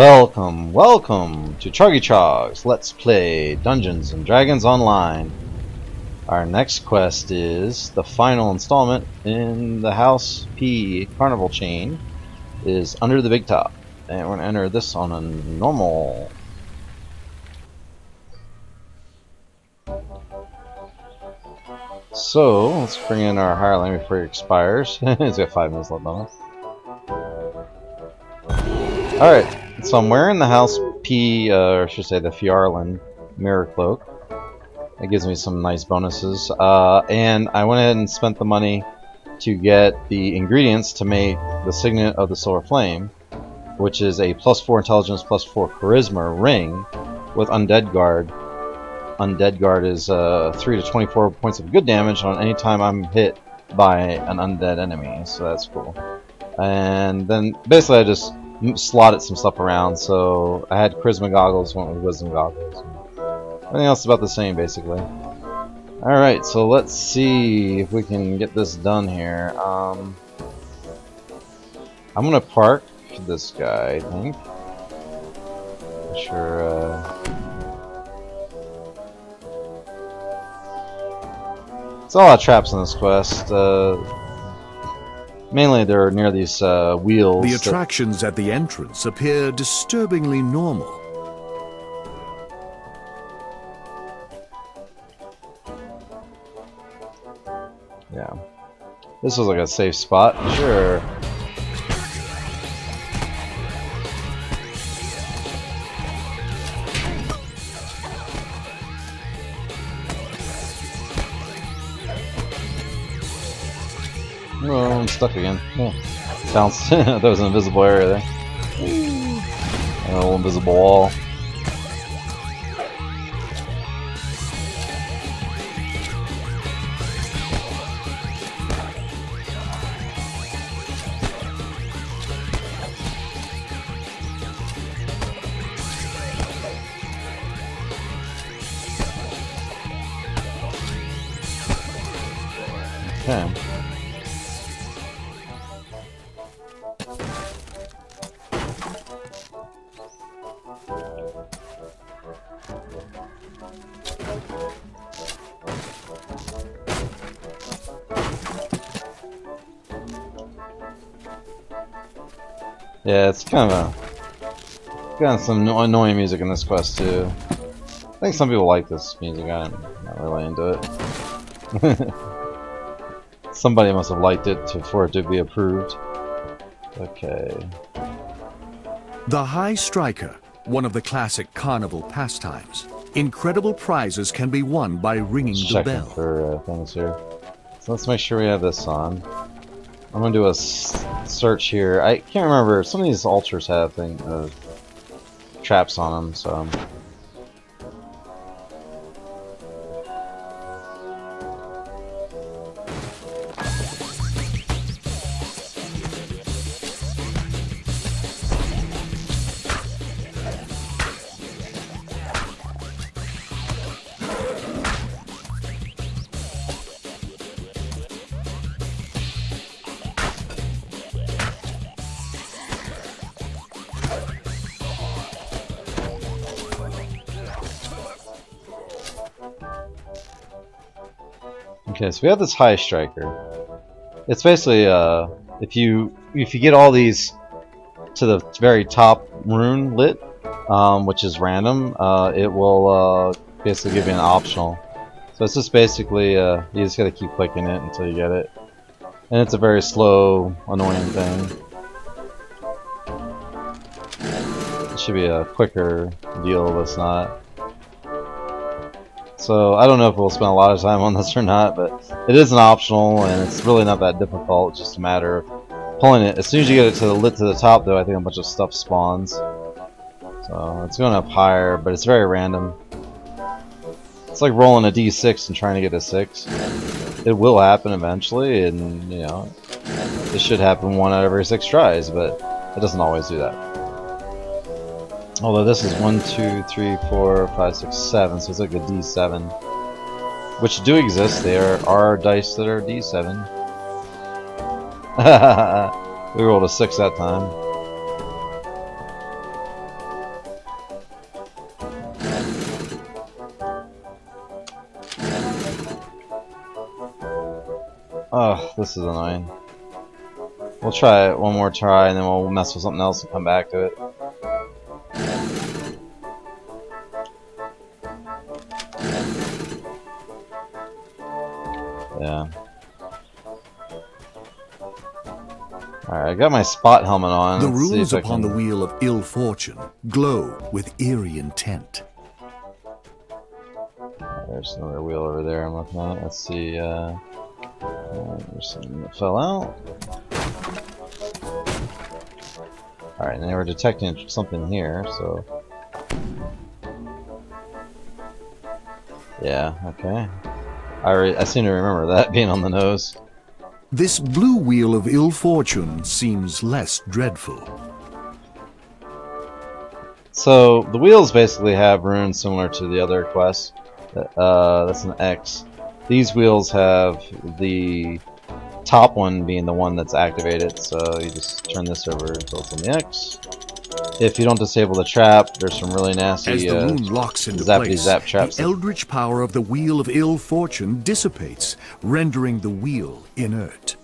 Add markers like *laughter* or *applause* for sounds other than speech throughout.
Welcome, welcome to Troggy Trog's. Let's play Dungeons and Dragons Online. Our next quest is the final installment in the House P Carnival chain is Under the Big Top. And we're going to enter this on a normal. So, let's bring in our hireling before he expires. *laughs* He's got five minutes left on us. Alright, so I'm wearing the House P, uh, or I should say the Phiarlan Mirror Cloak. That gives me some nice bonuses. Uh, and I went ahead and spent the money to get the ingredients to make the Signet of the Solar Flame, which is a plus 4 intelligence, plus 4 charisma ring with Undead Guard. Undead Guard is uh, 3 to 24 points of good damage on any time I'm hit by an undead enemy, so that's cool. And then basically I just slotted some stuff around. So I had Charisma goggles, went with Wisdom goggles. Everything else about the same, basically. Alright, so let's see if we can get this done here. Um, I'm gonna park this guy, I think. Sure, uh... It's a lot of traps in this quest. Uh, Mainly they're near these uh, wheels. The attractions at the entrance appear disturbingly normal. Yeah. This was like a safe spot. Sure. Stuck again. Oh. Bounce. *laughs* that was an invisible area there. A little invisible wall. It's kind of a got some annoying music in this quest too. I think some people like this music. I'm not really into it. *laughs* Somebody must have liked it to, for it to be approved. Okay. The High Striker, one of the classic carnival pastimes. Incredible prizes can be won by ringing the bell. for uh, things here. So let's make sure we have this on. I'm gonna do a search here. I can't remember. Some of these altars have thing, uh, traps on them, so. We have this high striker. It's basically uh, if you if you get all these to the very top rune lit, um, which is random, uh, it will uh, basically give you an optional. So it's just basically uh, you just gotta keep clicking it until you get it, and it's a very slow, annoying thing. It should be a quicker deal, but it's not. So I don't know if we'll spend a lot of time on this or not, but it is an optional and it's really not that difficult. It's just a matter of pulling it. As soon as you get it to the lit to the top, though, I think a bunch of stuff spawns. So it's going up higher, but it's very random. It's like rolling a d6 and trying to get a 6. It will happen eventually, and, you know, it should happen one out of every 6 tries, but it doesn't always do that. Although this is 1, 2, 3, 4, 5, 6, 7, so it's like a D7. Which do exist, there are dice that are D7. *laughs* we rolled a 6 that time. Ugh, this is annoying. We'll try it one more try and then we'll mess with something else and come back to it. Got my spot helmet on. The Let's runes upon can- the wheel of ill fortune glow with eerie intent. There's another wheel over there I'm looking at. Let's see, uh... There's something that fell out. Alright, now we're detecting something here, so... Yeah, okay. I, re I seem to remember that *laughs* being on the nose. This blue wheel of ill fortune seems less dreadful. So, the wheels basically have runes similar to the other quests. Uh, that's an X. These wheels have the top one being the one that's activated, so you just turn this over until it's on the X. If you don't disable the trap, there's some really As nasty the uh, rune locks into zappity place, zap traps. the eldritch power of the wheel of ill fortune dissipates, rendering the wheel inert.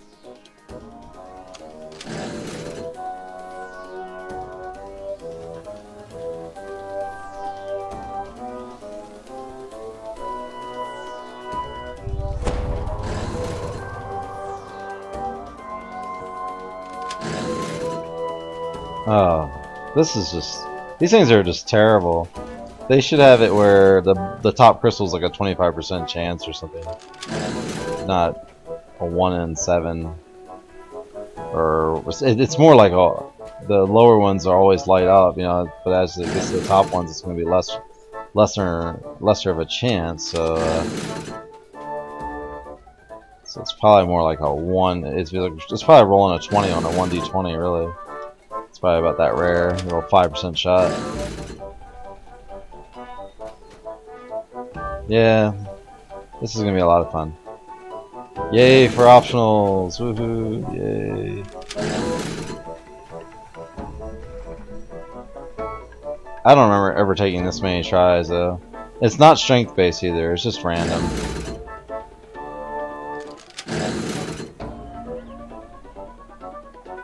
Oh, this is just... These things are just terrible. They should have it where the the top crystal's like a 25% chance or something. Not a 1 in 7. Or... It's more like a, the lower ones are always light up, you know, but as it gets to the top ones, it's going to be less lesser lesser of a chance, so... Uh, so it's probably more like a 1... It's, it's probably rolling a 20 on a 1d20, really. Probably about that rare, five percent shot. Yeah, this is gonna be a lot of fun. Yay for optionals! Woohoo! Yay! I don't remember ever taking this many tries though. It's not strength based either. It's just random.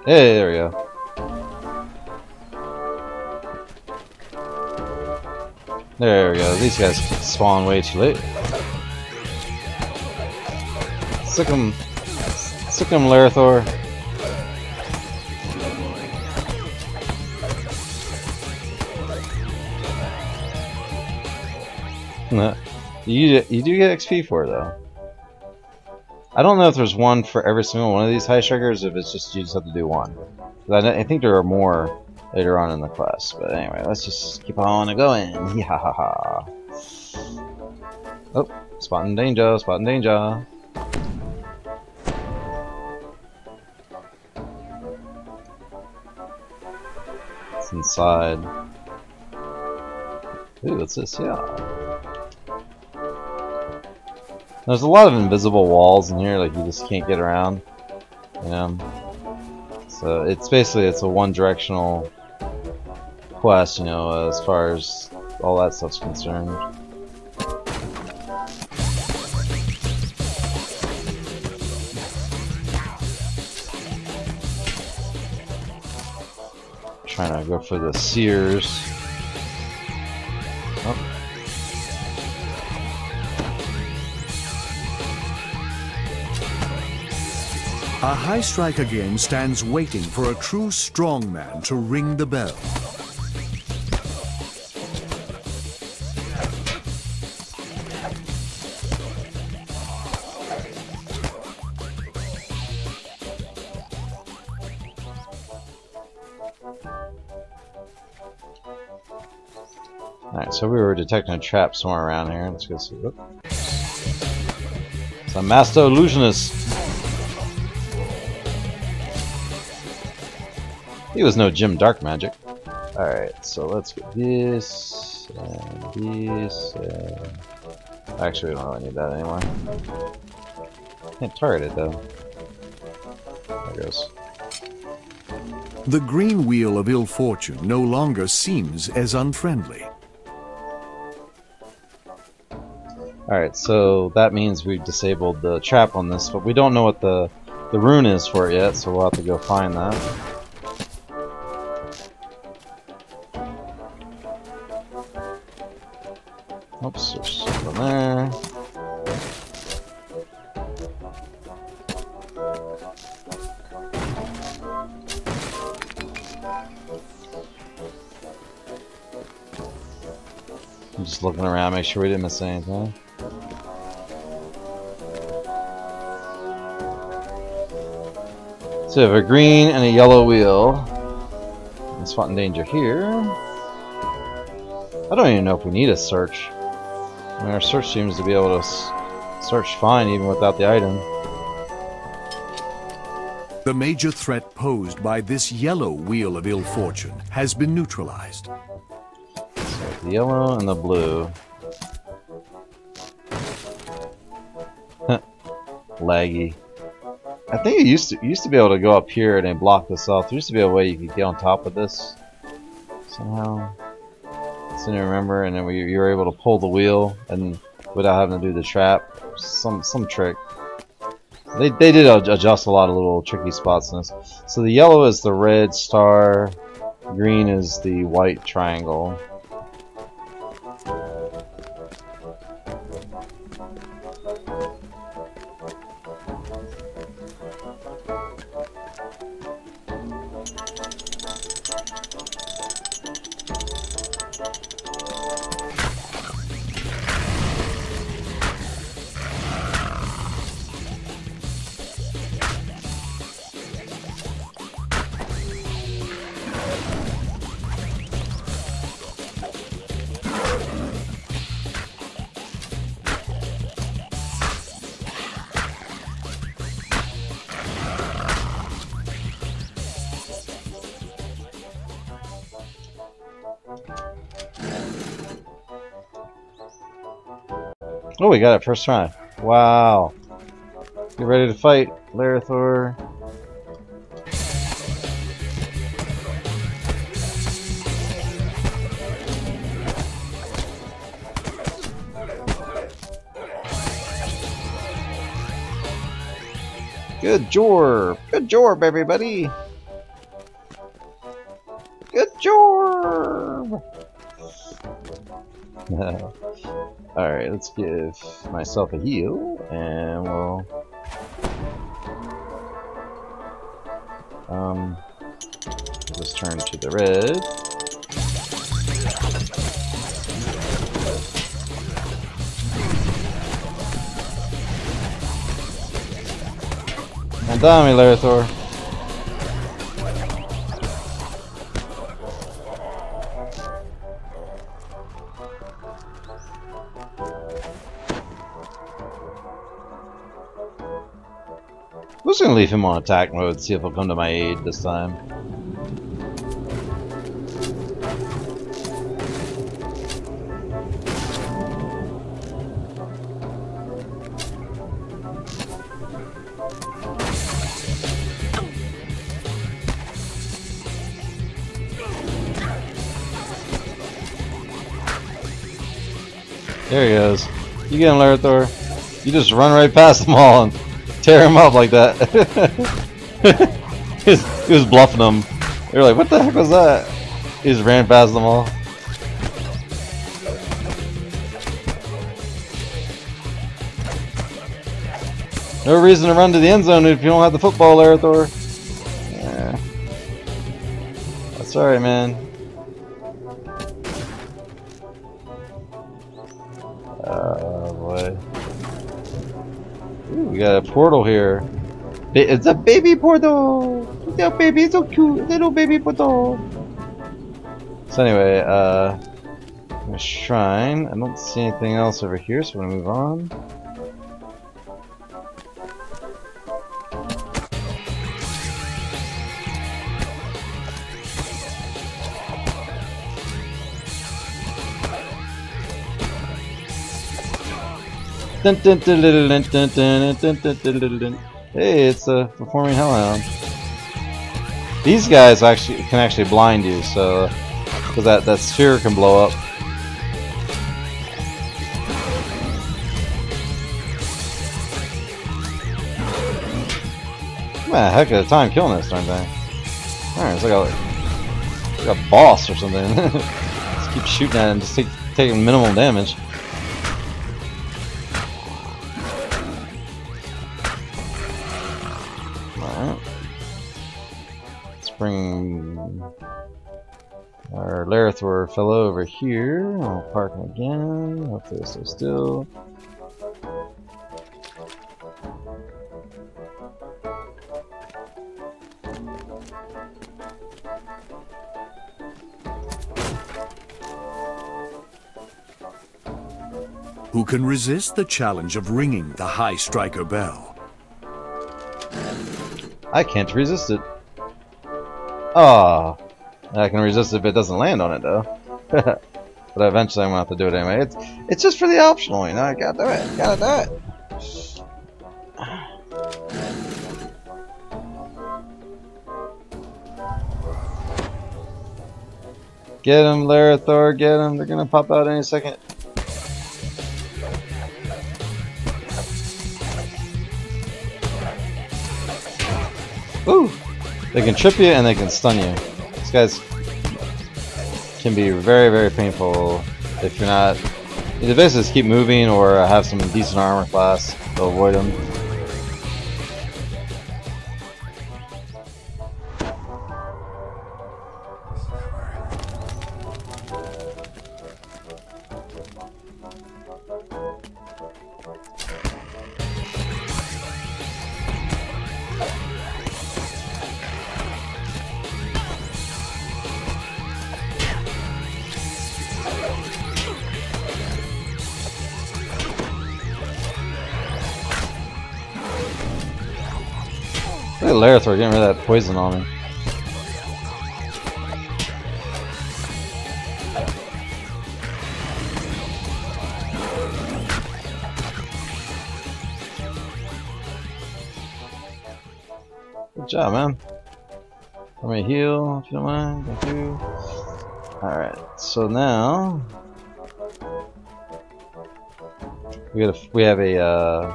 Hey, there we go. There we go. These guys spawn way too late. Sick 'em. Sick 'em, Larithor. No. You, you do get XP for it, though. I don't know if there's one for every single one of these high strikers, if it's just you just have to do one. I, I think there are more later on in the quest. But anyway, let's just keep on going. *laughs* Yeah. ha, ha. Oh, spotting danger, spotting danger. It's inside. Ooh, what's this? Yeah. There's a lot of invisible walls in here, like you just can't get around. You know? So it's basically it's a one-directional quest, you know, as far as all that stuff's concerned. Trying to go for the Sears. Oh. A high striker game stands waiting for a true strongman to ring the bell. So we were detecting a trap somewhere around here. Let's go see. Oop. It's a Master Illusionist. He was no Jim Dark Magic. Alright, so let's get this, and this, and... Actually, we don't really need that anymore. Can't target it, though. There goes. The green wheel of ill fortune no longer seems as unfriendly. Alright, so that means we've disabled the trap on this, but we don't know what the, the rune is for it yet, so we'll have to go find that. Oops, there's something there. I'm just looking around, make sure we didn't miss anything. So we have a green and a yellow wheel. And spot in danger here. I don't even know if we need a search. I mean, our search seems to be able to search fine even without the item. The major threat posed by this yellow wheel of ill fortune has been neutralized. So the yellow and the blue. *laughs* Laggy. I think it used to used to be able to go up here and then block this off. There used to be a way you could get on top of this somehow. So I remember, and then we, you were able to pull the wheel and without having to do the trap. Some some trick. They they did adjust a lot of little tricky spots in this. So the yellow is the red star, green is the white triangle. Oh, we got it first try. Wow. Get ready to fight, Larithor. Good job. Good job, everybody. Good job. *laughs* *laughs* Alright, let's give myself a heal, and we'll... Um, just turn to the red. And down me. Just gonna leave him on attack mode, see if he'll come to my aid this time. There he goes. You get him, Larithor. You just run right past them all and tear him up like that. *laughs* he, was, bluffing them. They were like, what the heck was that? He just ran past them all. No reason to run to the end zone if you don't have the football, Larithor. Yeah. That's alright, man. A portal here. It's a baby portal! A baby, it's so cute! Little baby portal! So anyway, uh... A shrine. I don't see anything else over here, so I'm gonna move on. Hey, it's a performing hellhound. These guys actually can actually blind you, so because that that sphere can blow up. Man, heck of a time killing this darn thing. Alright, it's like a like a boss or something. just keep shooting at him, just take, taking minimal damage. Bring our Larithor fellow over here. I'll park him again. Hopefully this is still. Who can resist the challenge of ringing the High Striker bell? I can't resist it. Ah, I can resist if it doesn't land on it though. *laughs* but eventually I'm gonna have to do it anyway. It's it's just for the optional, you know. I gotta do it. Gotta do it. Get him, Larithor, get him. They're gonna pop out any second. They can trip you and they can stun you. These guys can be very, very painful if you're not... Basically just keep moving or have some decent armor class to avoid them. At Larithor getting rid of that poison on me. Good job, man. Let me heal, if you don't mind. Thank you. Alright, so now... We, got a, we have a, uh,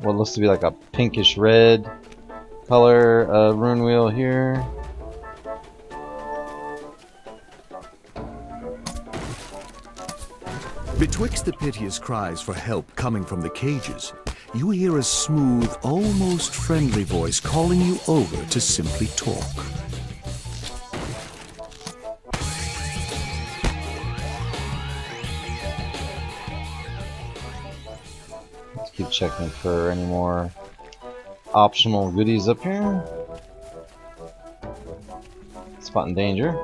what looks to be like a pinkish red color uh, rune wheel here. Betwixt the piteous cries for help coming from the cages, you hear a smooth, almost friendly voice calling you over to simply talk. Let's keep checking for any more optional goodies up here. Spot in danger.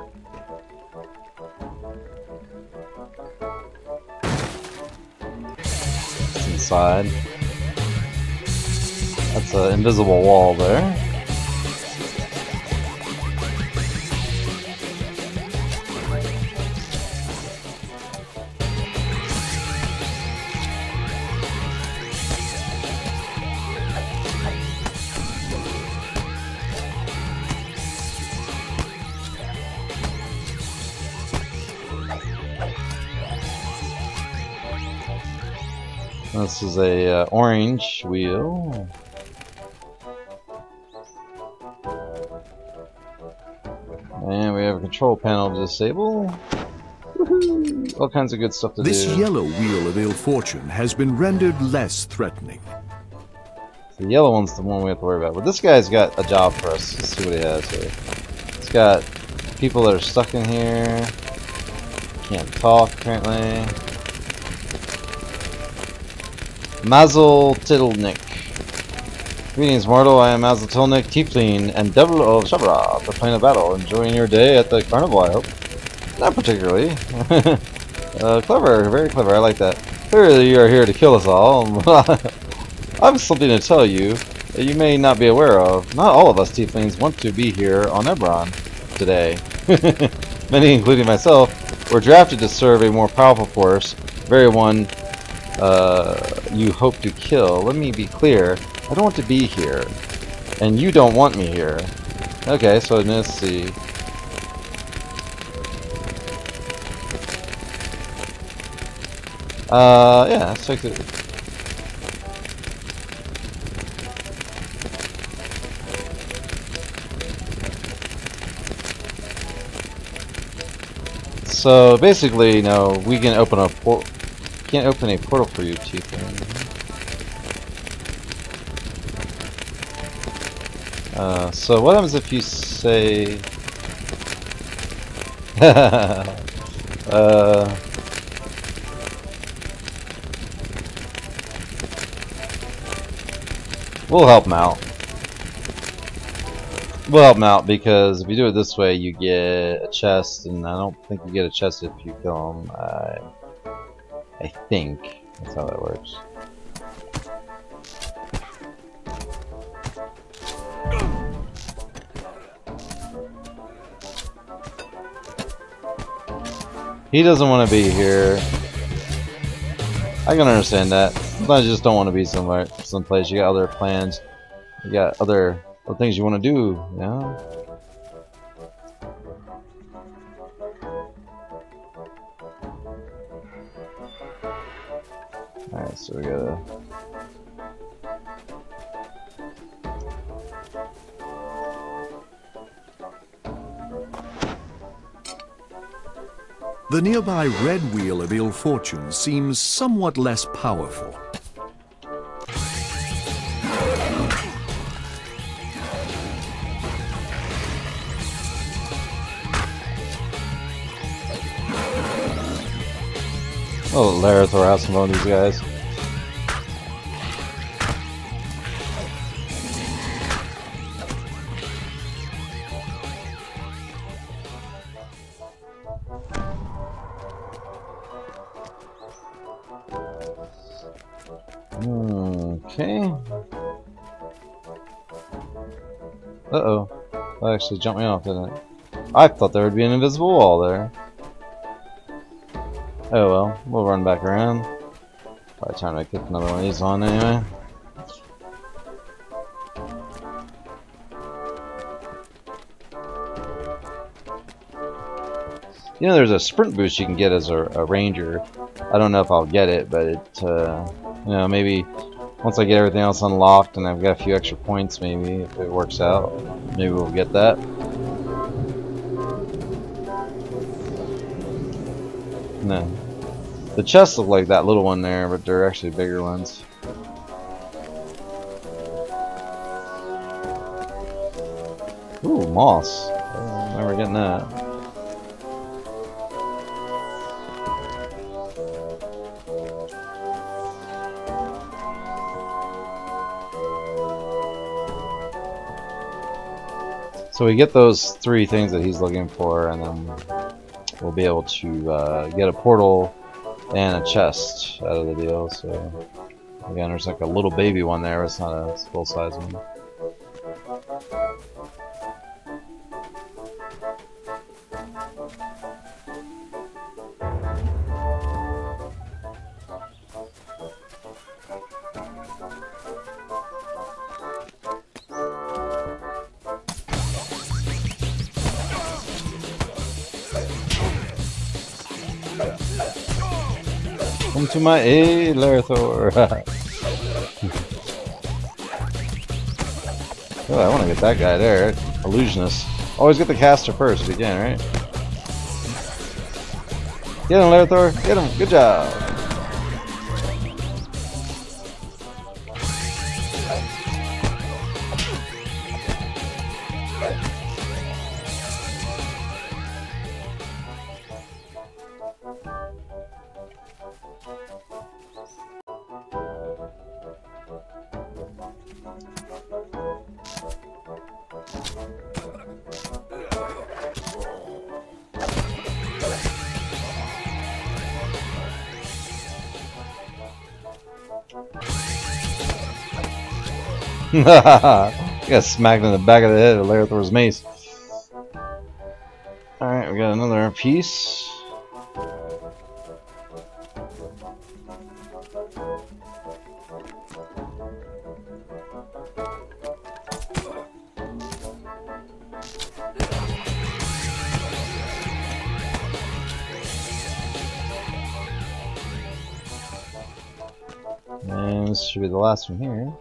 It's inside. That's an invisible wall there. This is a uh, orange wheel. And we have a control panel to disable. All kinds of good stuff to This do. yellow wheel of ill fortune has been rendered less threatening. The yellow one's the one we have to worry about. But this guy's got a job for us. Let's see what he has here. He's got people that are stuck in here. Can't talk, apparently. Mazel Tiddlenick. Greetings, mortal. I am Mazel Tiddlenick, Tiefling, and Devil of Shavarath, the plane of battle. Enjoying your day at the carnival, I hope. Not particularly. *laughs* uh, clever, very clever. I like that. Clearly, you are here to kill us all. *laughs* I have something to tell you that you may not be aware of. Not all of us Tieflings want to be here on Eberron today. *laughs* Many, including myself, were drafted to serve a more powerful force, very one uh, you hope to kill. Let me be clear. I don't want to be here. And you don't want me here. Okay, so let's see. Uh, yeah, let's check it. So basically, you know, we can open a can't open a portal for you, Tifa. Uh, so what happens if you say... *laughs* uh... We'll help him out. We'll help him out because if you do it this way, you get a chest, and I don't think you get a chest if you kill him. I think that's how that works. He doesn't want to be here. I can understand that. Sometimes you just don't want to be somewhere, someplace. You got other plans. You got other, other things you want to do. You know. The nearby red wheel of ill fortune seems somewhat less powerful. Oh, Larithor has some of these guys. Actually jumped me off, didn't it? I thought there would be an invisible wall there. Oh well, we'll run back around. By the time I kick another one of these on anyway. You know, there's a sprint boost you can get as a, a ranger. I don't know if I'll get it, but it, uh, you know, maybe once I get everything else unlocked and I've got a few extra points, maybe if it works out, maybe we'll get that. No. The chests look like that little one there, but they're actually bigger ones. Ooh, moss. I remember getting that. So we get those three things that he's looking for, and then we'll be able to uh, get a portal and a chest out of the deal. So again, there's like a little baby one there. It's not a full size one. My aid, Larithor. *laughs* oh, I want to get that guy there. Illusionist. Always get the caster first if you can, right? Get him, Larithor. Get him. Good job. *laughs* got smacked in the back of the head with Larithor's mace. Alright, we got another piece. And this should be the last one here.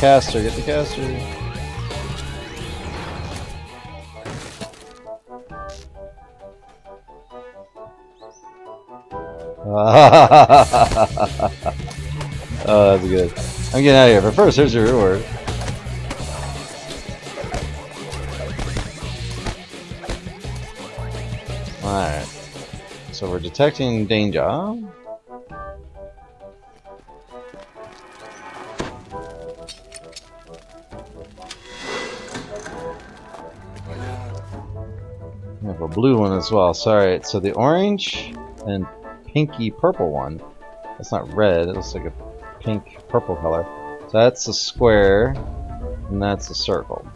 Caster, get the caster. *laughs* oh, that's good. I'm getting out of here, but first, here's your reward. Alright. So we're detecting danger. Blue one as well. Sorry, so the orange and pinky purple one. That's not red, it looks like a pink purple color. So that's a square, and that's a circle.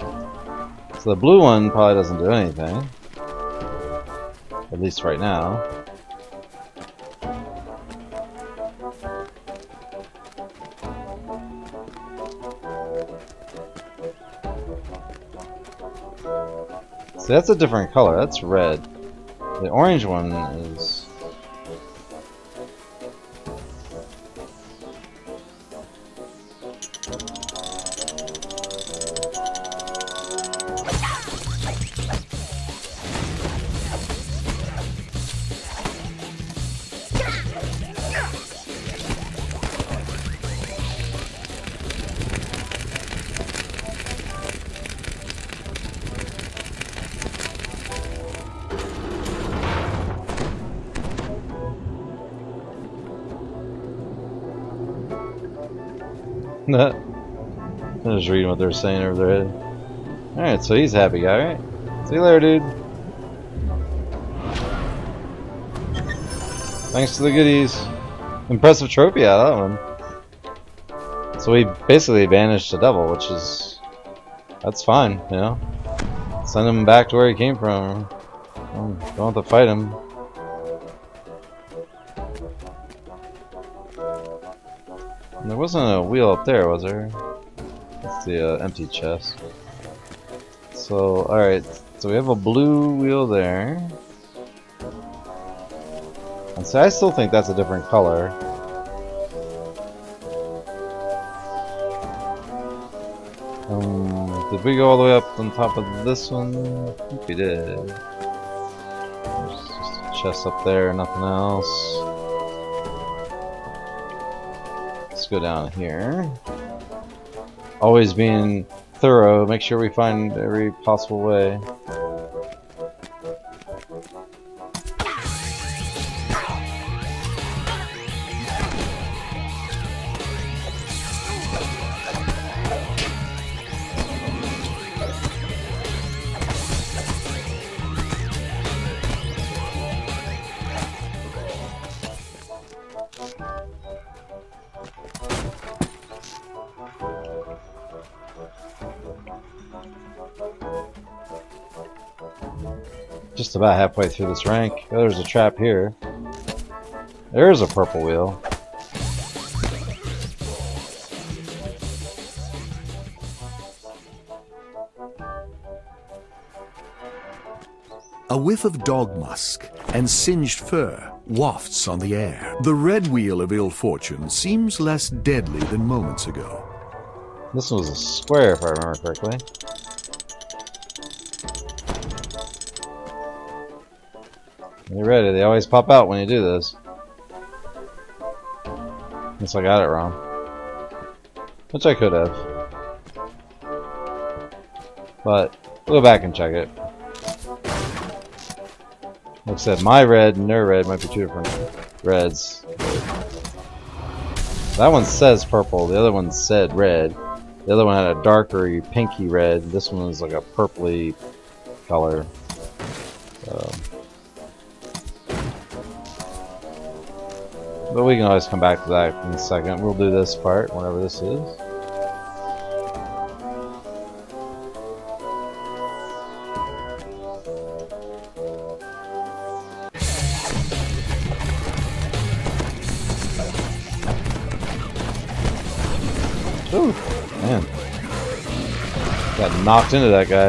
So the blue one probably doesn't do anything. At least right now. So that's a different color, that's red. The orange one is... just reading what they're saying over their head. Alright, so he's happy guy, right? See you later, dude. Thanks to the goodies. Impressive trophy out of that one. So we basically banished the devil, which is... That's fine, you know? Send him back to where he came from. Don't have to fight him. There wasn't a wheel up there, was there? The uh, empty chest. So, alright, so we have a blue wheel there. And so I still think that's a different color. Um, did we go all the way up on top of this one? I think we did. There's just a chest up there, nothing else. Let's go down here. Always being thorough, make sure we find every possible way. About halfway through this rank. Oh, there's a trap here. There's a purple wheel. A whiff of dog musk and singed fur wafts on the air. The red wheel of ill fortune seems less deadly than moments ago. This was a square, if I remember correctly. You ready? They always pop out when you do this. Guess I got it wrong. Which I could have. But, we'll go back and check it. Like I said, my red and their red might be two different reds. That one says purple, the other one said red. The other one had a darker pinky red. This one was like a purpley color. But we can always come back to that in a second. We'll do this part, whatever this is. Ooh, man. Got knocked into that guy.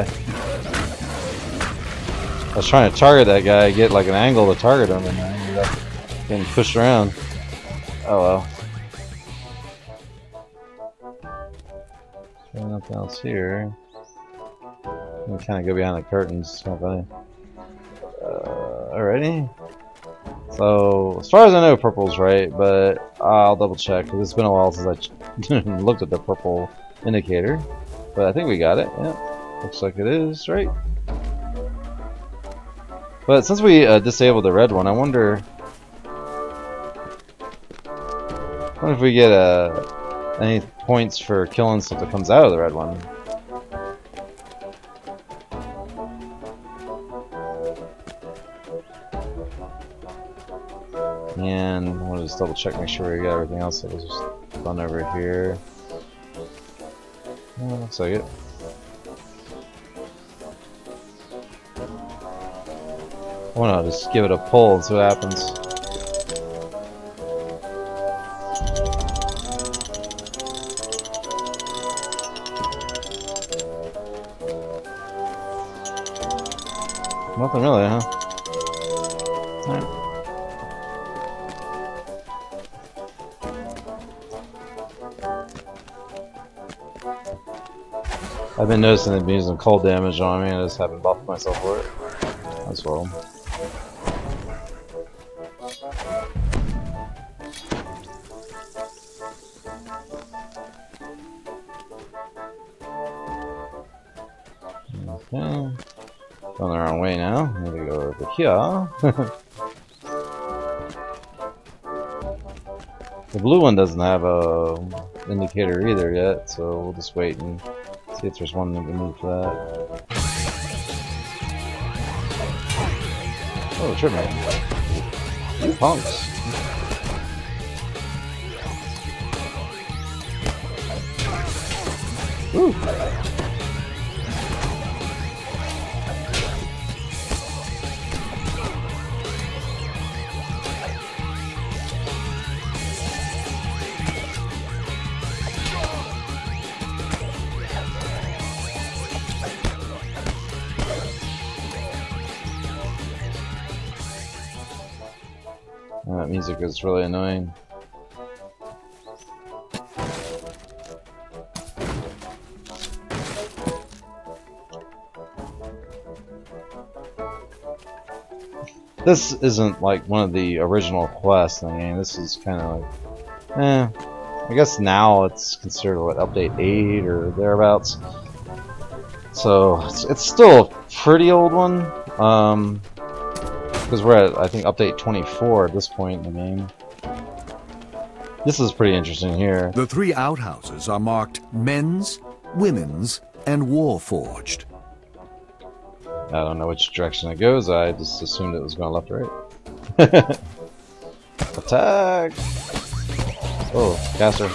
I was trying to target that guy, get like an angle to target him, and I ended up getting pushed around. Oh well. Nothing else here. We kind of go behind the curtains. Kind of. Uh, alrighty. So, as far as I know, purple's right, but I'll double check because it's been a while since I *laughs* looked at the purple indicator. But I think we got it. Yeah, looks like it is right. But since we uh, disabled the red one, I wonder. I wonder if we get uh, any points for killing stuff that comes out of the red one. And I we'll just double check, make sure we got everything else that was just done over here. Oh, looks like it. Why not just give it a pull and see what happens. Nothing really, huh? Alright. I've been noticing it being some cold damage on me, and I just haven't buffed myself for it as well. The blue one doesn't have a indicator either yet, so we'll just wait and see if there's one that we that. Oh, sure, man. You punks. Is really annoying. This isn't like one of the original quests in the game. This is kind of like, eh. I guess now it's considered what update eight or thereabouts. So it's, it's still a pretty old one. Um, because we're at, I think, update 24 at this point in the game. This is pretty interesting here. The three outhouses are marked men's, women's, and warforged. I don't know which direction it goes. I just assumed it was going left or right. *laughs* Attack! Oh, caster.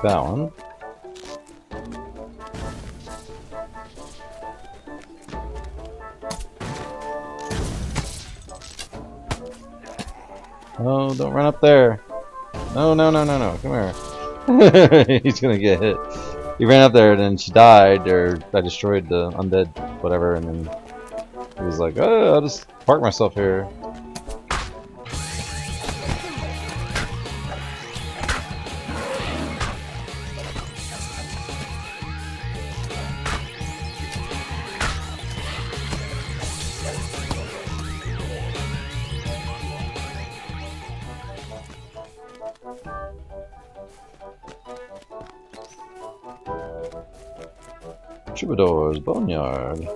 Can't that one. Oh, don't run up there. No, no, no, no, no. Come here. *laughs* He's gonna get hit. He ran up there and then she died, or I destroyed the undead, whatever, and then he was like, oh, I'll just park myself here. Boneyard.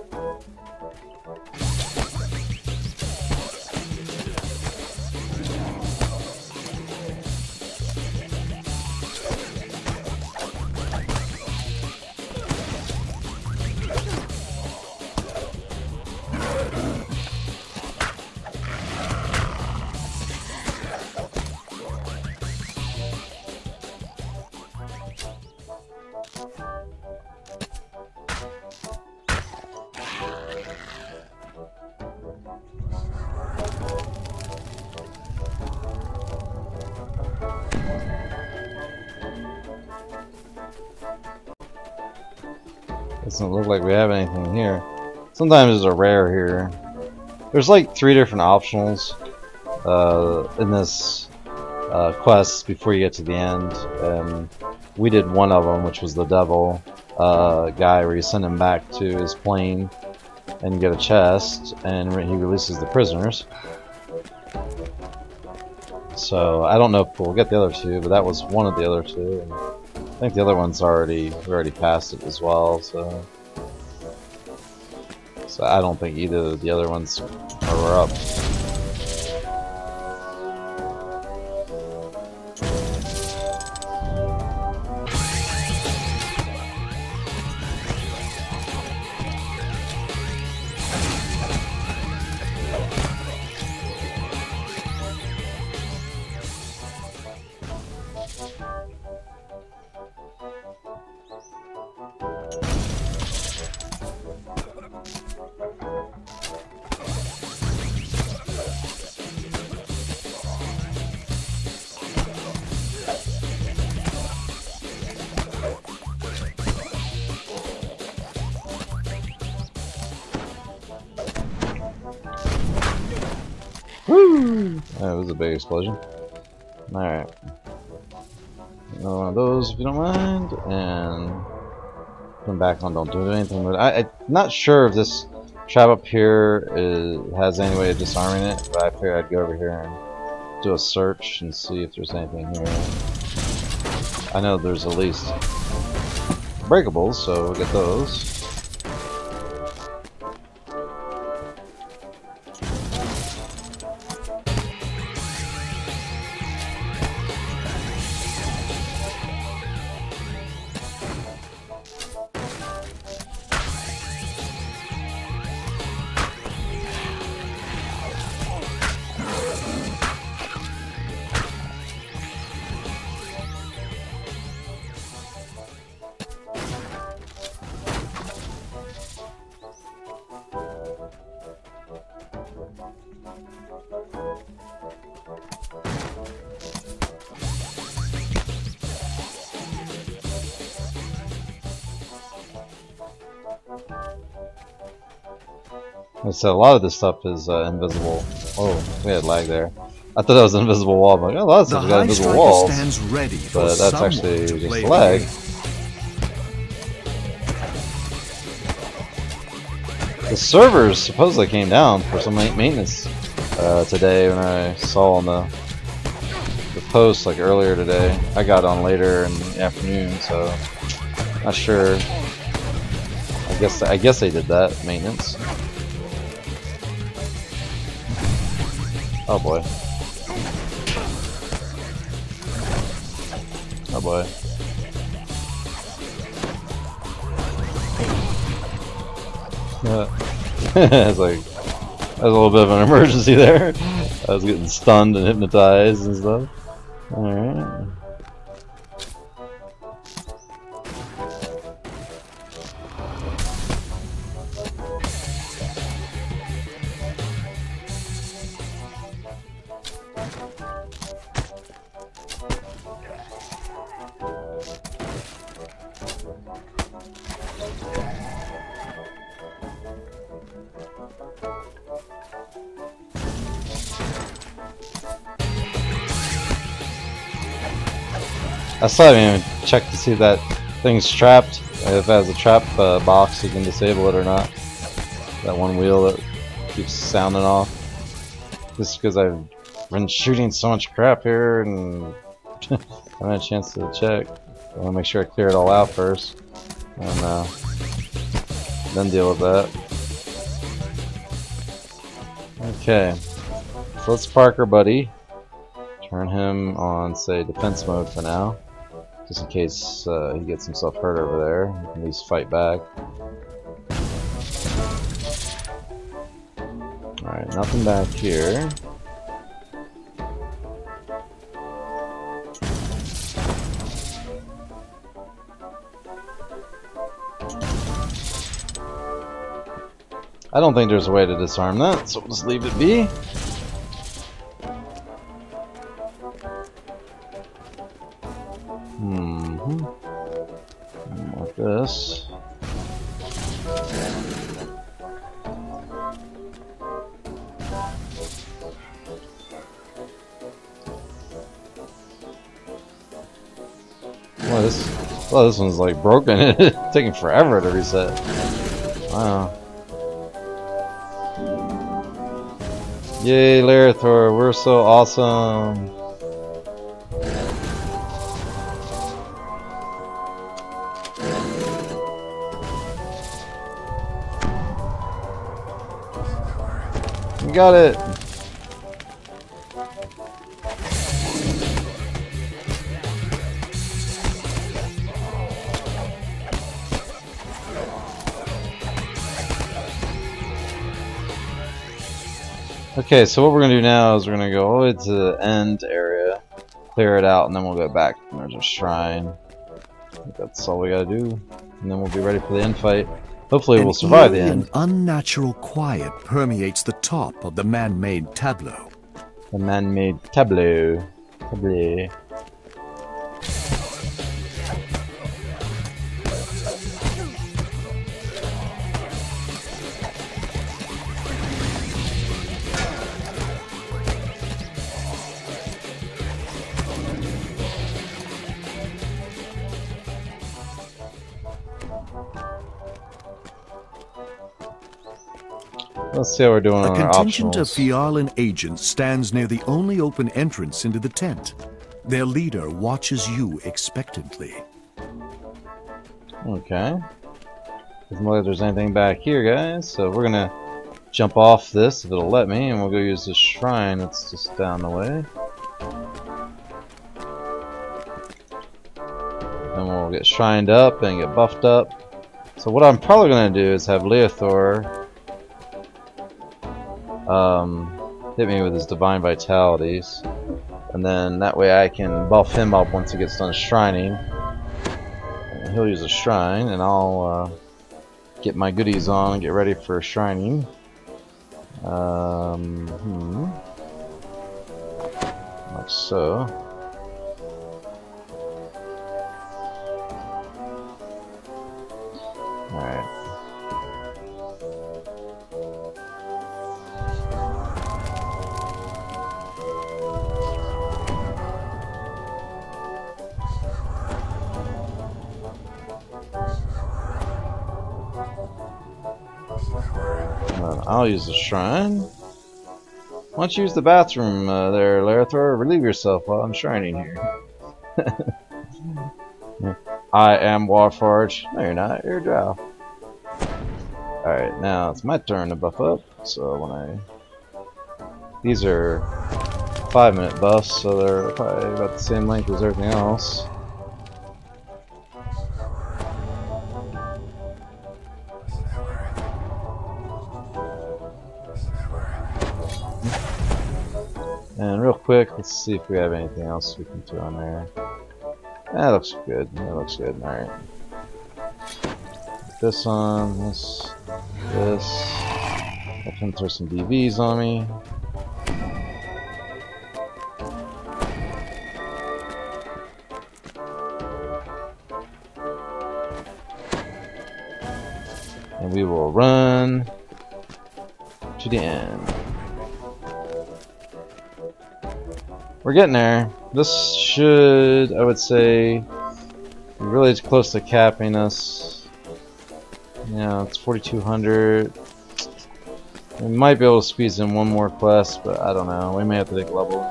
Doesn't look like we have anything here. Sometimes there's a rare here. There's like three different optionals uh, in this uh, quest before you get to the end. And we did one of them, which was the devil uh, guy, where you send him back to his plane and get a chest, and he releases the prisoners. So I don't know if we'll get the other two, but that was one of the other two. I think the other one's already we already passed it as well. So so I don't think either of the other ones are up. Woo! That was a big explosion. Alright. Another one of those if you don't mind. And come back on don't do anything with it. I, I'm not sure if this trap up here is, has any way of disarming it, but I figured I'd go over here and do a search and see if there's anything here. I know there's at least breakables, so we'll get those. So a lot of this stuff is uh, invisible. Oh, we had lag there. I thought that was an invisible wall. I'm like, oh, a lot of stuff got invisible walls. Stands ready but that's actually just lag. The servers supposedly came down for some maintenance uh, today when I saw on the the post like earlier today. I got on later in the afternoon, so not sure. I guess I guess they did that maintenance. Oh boy. Oh boy. *laughs* it's like that was a little bit of an emergency there. I was getting stunned and hypnotized and stuff. Alright. I haven't even checked to see if that thing's trapped. If it has a trap uh, box, you can disable it or not. That one wheel that keeps sounding off. Just because I've been shooting so much crap here and *laughs* I haven't had a chance to check. I want to make sure I clear it all out first. And uh, then deal with that. Okay. So let's park our buddy. Turn him on, say, defense mode for now. Just in case uh, he gets himself hurt over there. He can at least fight back. Alright, nothing back here. I don't think there's a way to disarm that, so we'll just leave it be. This one's like broken. *laughs* it's taking forever to reset. Wow. Yay, Larithor, we're so awesome. Got it. Okay, so what we're gonna do now is we're gonna go all the way to the end area, clear it out, and then we'll go back. And there's a shrine. that's all we gotta do, and then we'll be ready for the end fight. Hopefully, An we'll survive the end. An unnatural quiet permeates the top of the man-made tableau. The man-made tableau. Tableau. Let's see how we're doing A on our contingent of. Phiarlan agents stands near the only open entrance into the tent. Their leader watches you expectantly. Okay. Doesn't look like there's anything back here, guys. So we're gonna jump off this if it'll let me, and we'll go use this shrine that's just down the way. And we'll get shrined up and get buffed up. So what I'm probably gonna do is have Leothor um, hit me with his divine vitalities, and then that way I can buff him up once he gets done shrining. And he'll use a shrine, and I'll uh, get my goodies on and get ready for shrining. Um, hmm. Like so. Alright. I'll use the shrine. Why don't you use the bathroom uh, there, Larithor? Relieve yourself while I'm shrining here. *laughs* I am Warforged. No, you're not. You're Drow. Alright, now it's my turn to buff up. So when I... These are 5 minute buffs, so they're probably about the same length as everything else. And real quick, let's see if we have anything else we can throw on there. That looks good. That looks good. Alright. This on, this, this. I can throw some DVs on me. And we will run to the end. We're getting there. This should, I would say, be really close to capping us. Yeah, it's 4,200. We might be able to squeeze in one more quest, but I don't know. We may have to take level.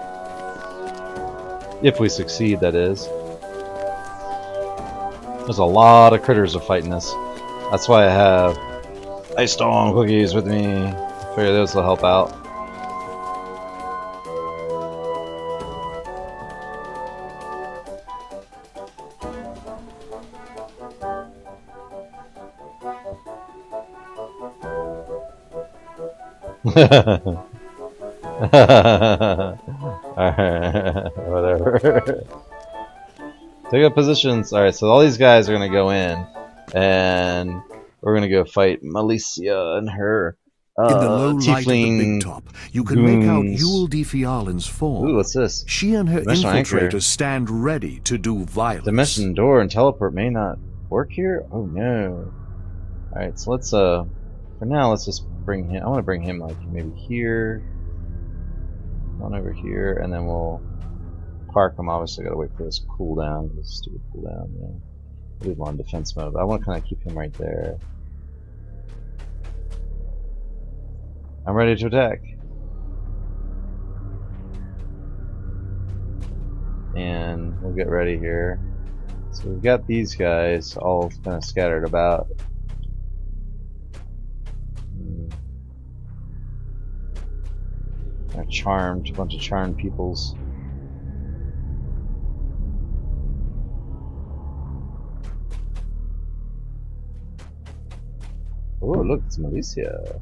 If we succeed, that is. There's a lot of critters are fighting us. That's why I have ice storm cookies with me. I figure those will help out. *laughs* whatever. Take up positions. Alright, so all these guys are gonna go in, and we're gonna go fight Malicia and her uh, In the low light of the tiefling. big top, you can make out goons. Yule D. Phiarlan's form. Ooh, what's this? She and her Dimensional anchor. stand ready to do violence. Dimension door and teleport may not work here. Oh no. Alright, so let's uh, for now let's just bring him. I want to bring him like maybe here, one over here, and then we'll park him. Obviously, gotta wait for this cooldown. This stupid cooldown. Yeah. Leave him on defense mode. I want to kind of keep him right there. I'm ready to attack. And we'll get ready here. So we've got these guys all kind of scattered about. They're charmed, bunch of charmed peoples. Oh, look, it's Malicia.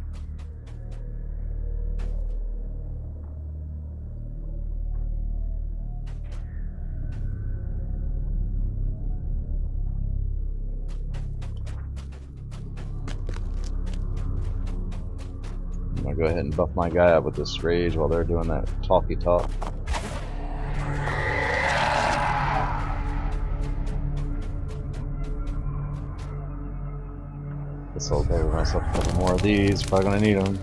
Gonna go ahead and buff my guy up with this rage while they're doing that talky talk. Guess I'll pay myself a couple more of these, probably gonna need them.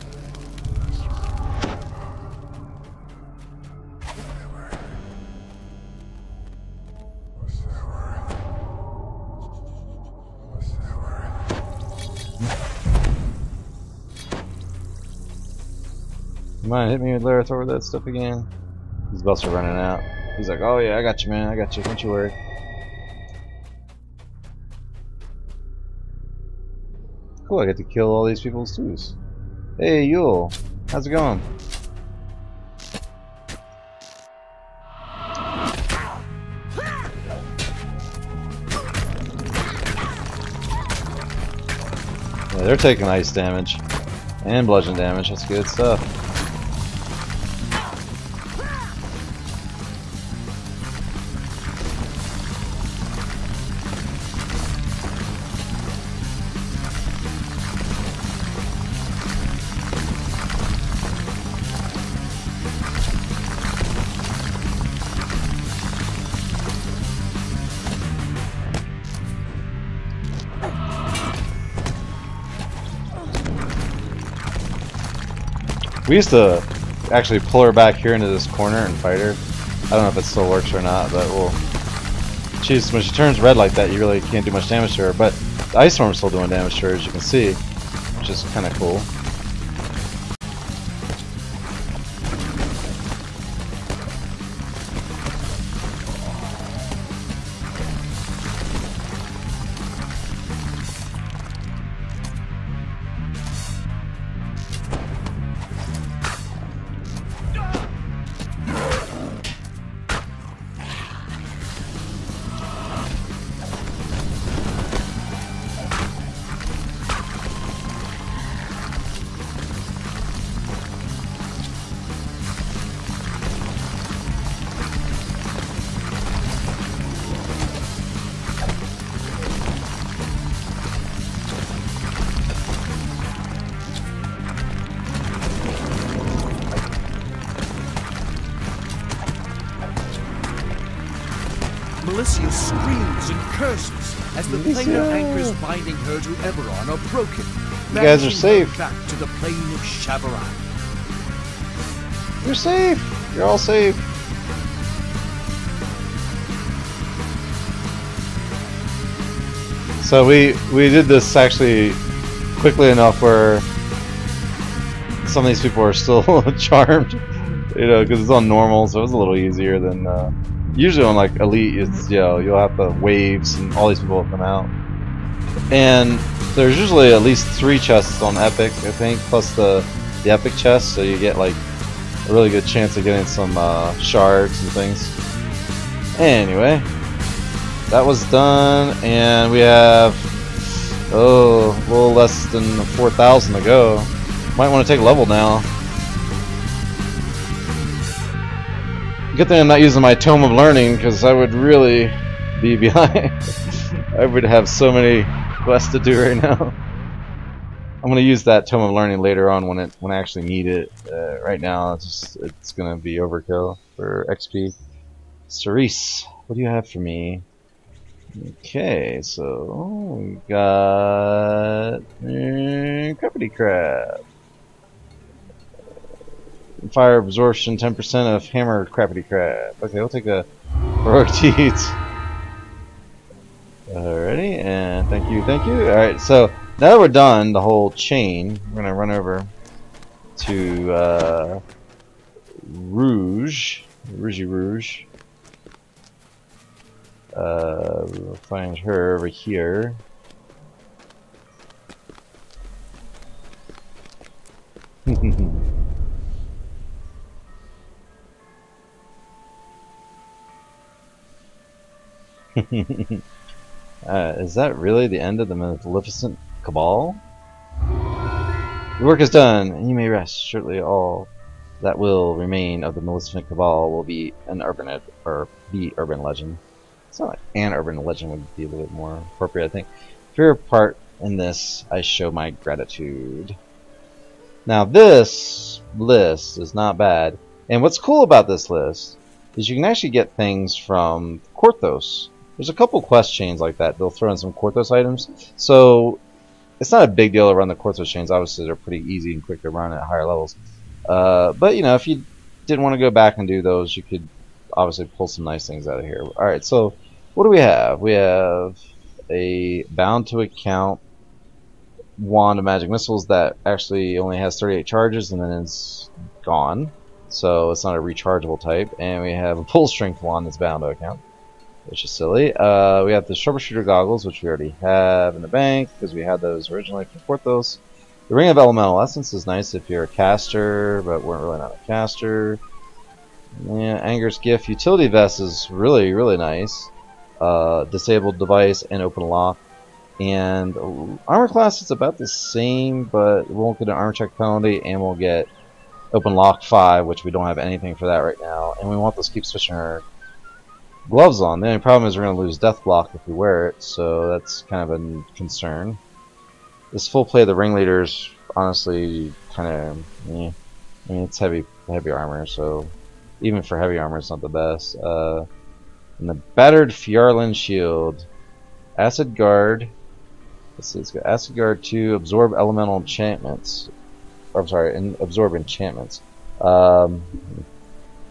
Mind hit me with Larithor with that stuff again? These buffs are running out. He's like, oh yeah, I got you man, I got you, don't you worry. Cool, I get to kill all these people's twos. Hey Yule, how's it going? Yeah, they're taking ice damage. And bludgeon damage, that's good stuff. We used to actually pull her back here into this corner and fight her. I don't know if it still works or not, but we'll... She's, when she turns red like that, you really can't do much damage to her, but the Ice Storm's still doing damage to her, as you can see, which is kind of cool. Malicia screams and curses as the planar anchors binding her to Eberron are broken. You guys are safe. Back to the plane of Shavarath. You're safe! You're all safe! So we we did this actually quickly enough where some of these people are still *laughs* charmed, you know, because it's on normal, so it was a little easier than uh, usually on like elite. It's you know you'll have the waves and all these people will come out, and there's usually at least three chests on epic, I think, plus the the epic chest, so you get like a really good chance of getting some uh, shards and things. Anyway, that was done, and we have oh a little less than 4,000 to go. Might want to take level now. Good thing I'm not using my Tome of Learning, because I would really be *laughs* behind. I would have so many quests to do right now. I'm gonna use that Tome of Learning later on when it when I actually need it. Uh, right now, it's just it's gonna be overkill for XP. Cerise, what do you have for me? Okay, so we got uh, Crappity Crab. Fire absorption 10% of hammer crappity crap. Okay, we'll take a heroic deeds. Alrighty. And thank you, thank you. Alright, so now that we're done, the whole chain, we're gonna run over to uh, Rouge, Rouge Rouge. Uh, we'll find her over here. *laughs* *laughs* uh, is that really the end of the Maleficent Cabal? The work is done, and you may rest. Shortly all that will remain of the Maleficent Cabal will be an urban or be urban legend. It's not like an urban legend would be a little bit more appropriate, I think. For your part in this, I show my gratitude. Now this list is not bad. And what's cool about this list is you can actually get things from Korthos. There's a couple quest chains like that. They'll throw in some Korthos items. So it's not a big deal to run the Korthos chains. Obviously, they're pretty easy and quick to run at higher levels. Uh, but, you know, if you didn't want to go back and do those, you could obviously pull some nice things out of here. Alright, so what do we have? We have a bound to account wand of magic missiles that actually only has 38 charges and then it's gone. So it's not a rechargeable type. And we have a pull strength wand that's bound to account, which is silly. Uh, we have the sharpshooter goggles, which we already have in the bank because we had those originally from Korthos. The ring of elemental essence is nice if you're a caster, but we're really not a caster. Yeah, Anger's gift utility vest is really really nice. Uh, disabled device and open lock. And armor class is about the same, but we won't get an armor check penalty, and we'll get open lock 5, which we don't have anything for that right now. And we want to keep switching our gloves on. The only problem is we're going to lose death block if we wear it, so that's kind of a concern. This full play of the ringleaders, honestly, kind of, eh. I mean, it's heavy, heavy armor, so even for heavy armor, it's not the best. Uh, and the battered Phiarlan shield, acid guard, Let's see, it's got Acid Guard 2, Absorb Elemental Enchantments. Or, I'm sorry, and Absorb Enchantments. Um,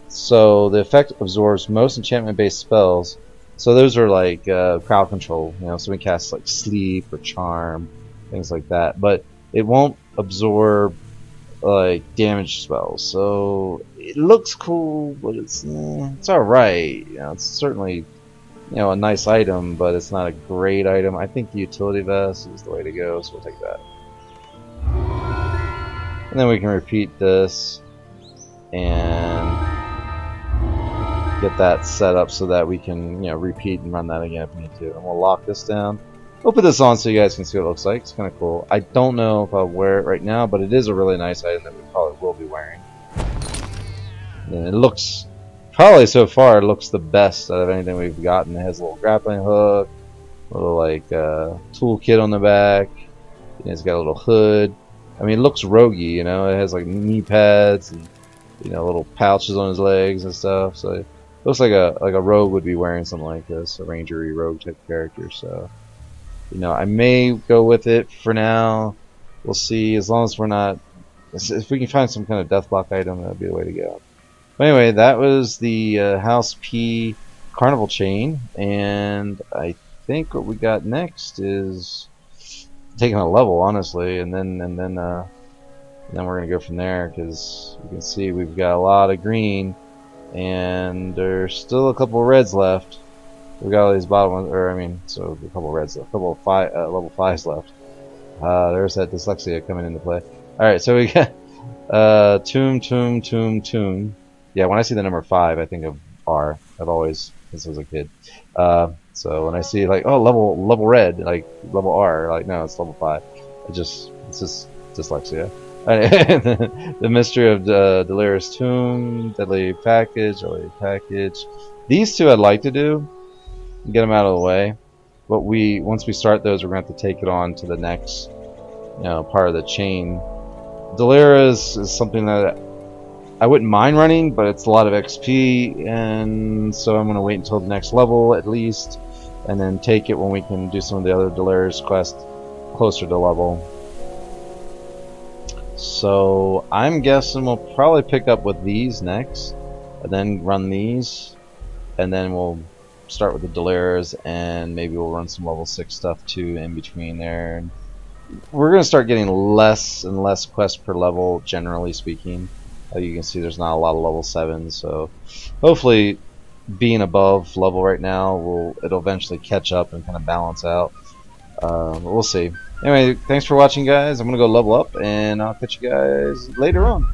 so the effect absorbs most enchantment-based spells. So those are like uh, crowd control, you know, so we cast like Sleep or Charm, things like that. But it won't absorb like damage spells. So it looks cool, but it's eh, it's all right. You know, it's certainly you know, a nice item, but it's not a great item. I think the utility vest is the way to go, so we'll take that. And then we can repeat this and get that set up so that we can, you know, repeat and run that again if we need to. And we'll lock this down. We'll put this on so you guys can see what it looks like. It's kind of cool. I don't know if I'll wear it right now, but it is a really nice item that we probably will be wearing. And it looks probably so far it looks the best out of anything we've gotten. It has a little grappling hook, a little like uh, toolkit on the back. It's got a little hood. I mean, it looks roguey, you know. It has like knee pads and you know little pouches on his legs and stuff. So looks like a like a rogue would be wearing something like this, a rangery rogue type character. So you know, I may go with it for now. We'll see. As long as we're not, if we can find some kind of death block item, that'd be the way to go. But anyway, that was the uh, House P Carnival chain, and I think what we got next is taking a level, honestly, and then and then uh, and then we're gonna go from there because you can see we've got a lot of green, and there's still a couple reds left. We got all these bottom ones, or I mean, so a couple reds, a couple of five uh, level fives left. Uh, there's that dyslexia coming into play. All right, so we got *laughs* uh, tomb, tomb, tomb, tomb. Yeah, when I see the number five, I think of R. I've always, since I was a kid. Uh, so when I see like, oh, level level red, like level R, like no, it's level five. It just it's just dyslexia. *laughs* the mystery of uh, Delera's Tomb, Deadly Package, Deadly Package. These two I'd like to do, get them out of the way. But we once we start those, we're going to have to take it on to the next, you know, part of the chain. Delera's is something that I wouldn't mind running, but it's a lot of XP, and so I'm going to wait until the next level at least, and then take it when we can do some of the other Delera's quests closer to level. So I'm guessing we'll probably pick up with these next, and then run these, and then we'll start with the Delera's, and maybe we'll run some level 6 stuff too in between there. We're going to start getting less and less quests per level, generally speaking. Uh, you can see there's not a lot of level 7s, so hopefully being above level right now will it'll eventually catch up and kind of balance out. Uh, we'll see. Anyway, thanks for watching, guys. I'm going to go level up, and I'll catch you guys later on.